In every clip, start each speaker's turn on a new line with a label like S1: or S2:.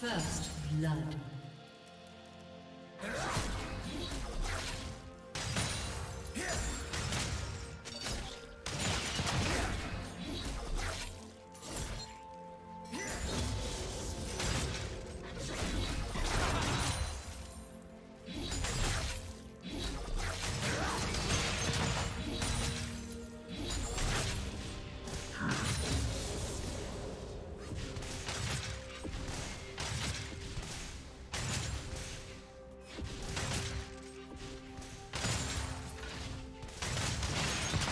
S1: First blood.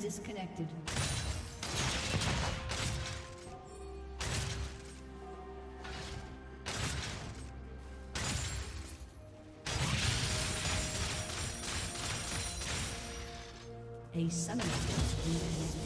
S1: Disconnected. A summoner has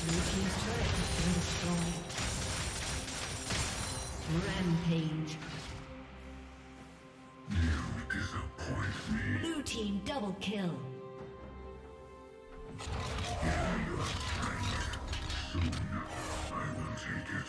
S1: Blue team's turret has been destroyed. Rampage. You disappoint me. Blue team double kill. Your strength. Soon, I will take it.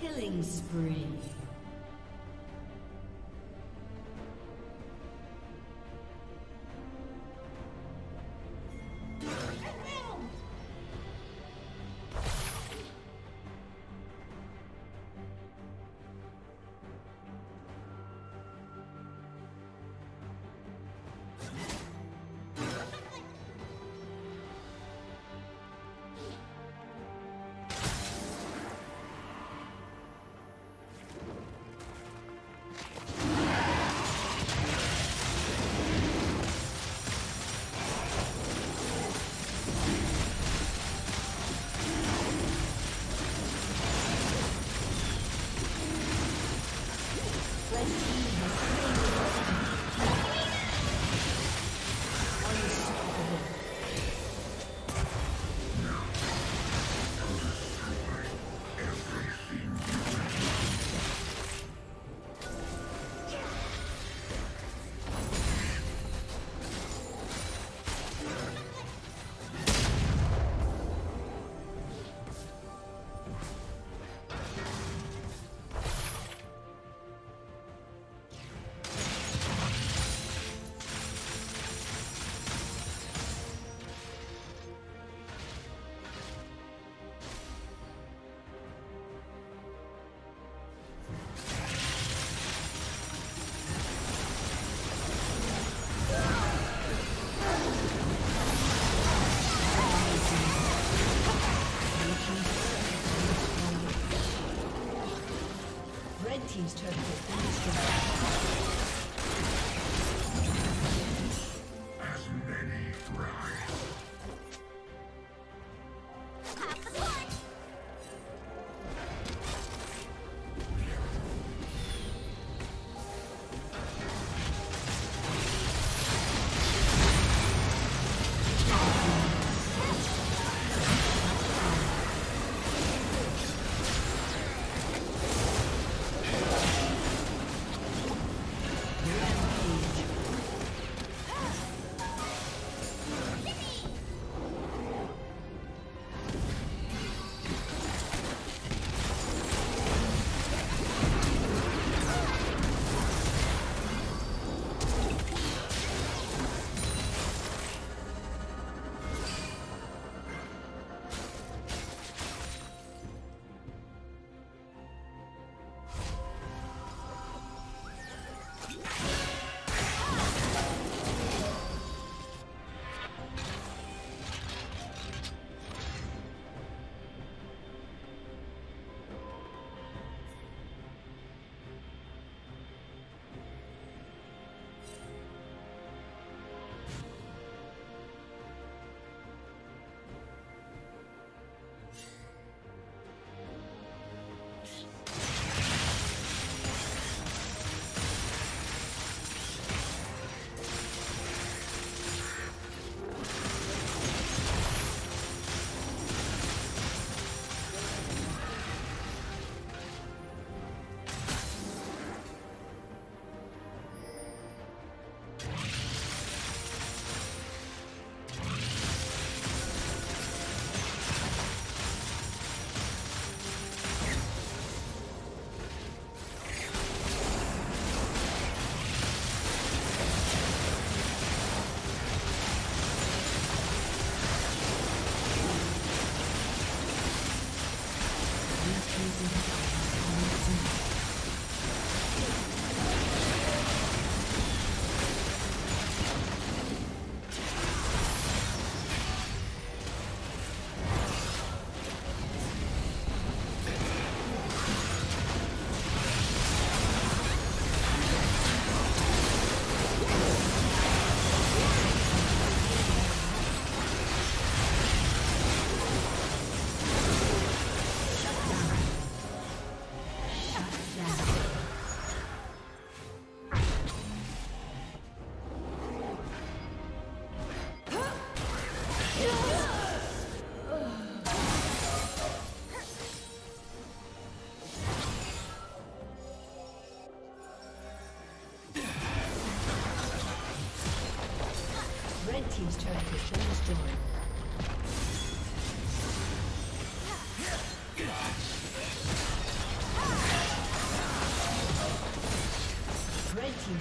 S1: Killing spree. team's turret has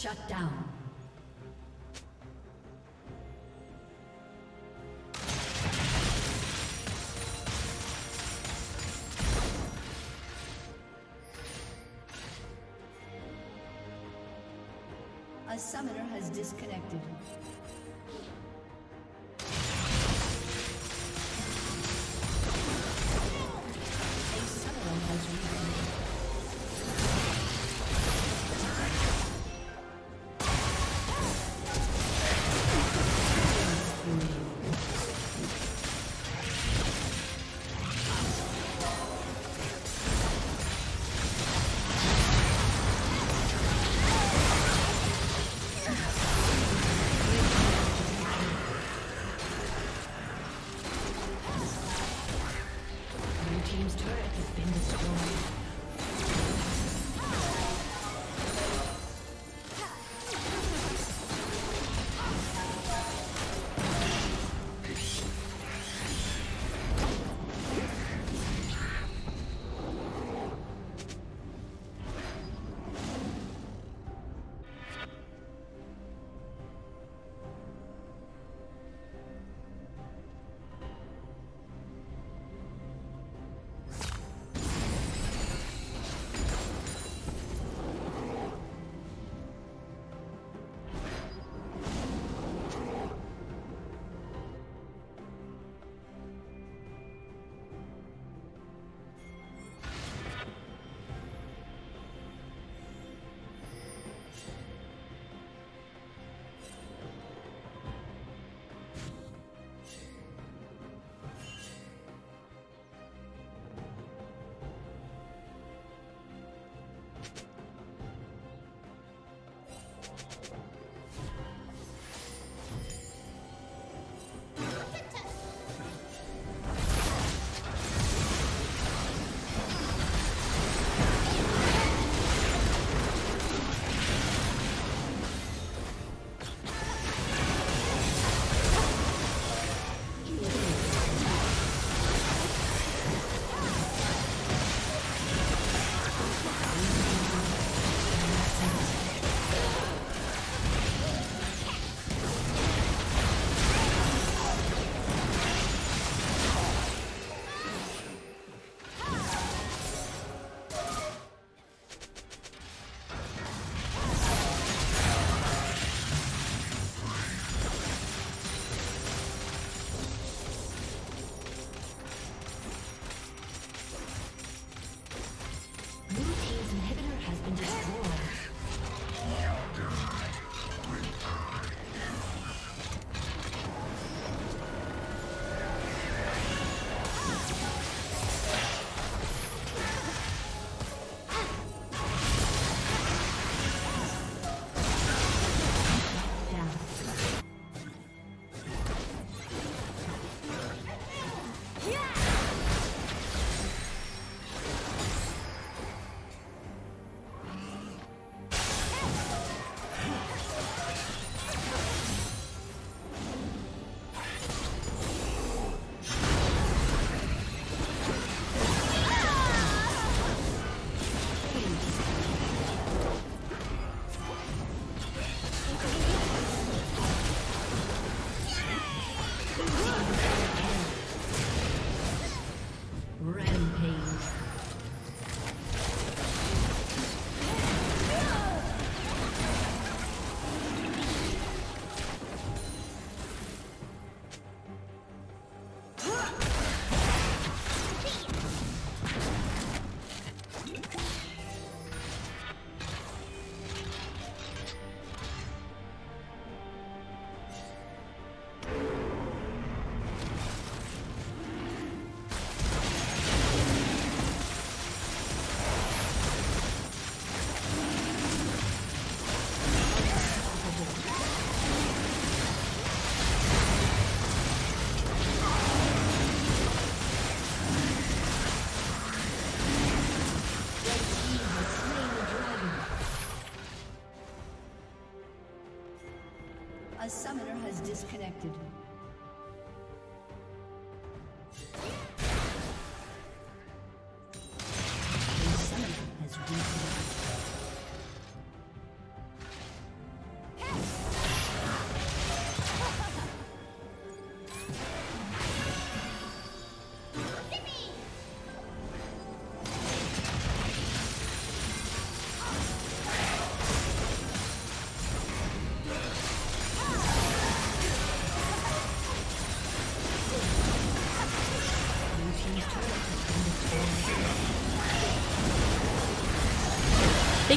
S1: Shut down. A summoner has disconnected. disconnected.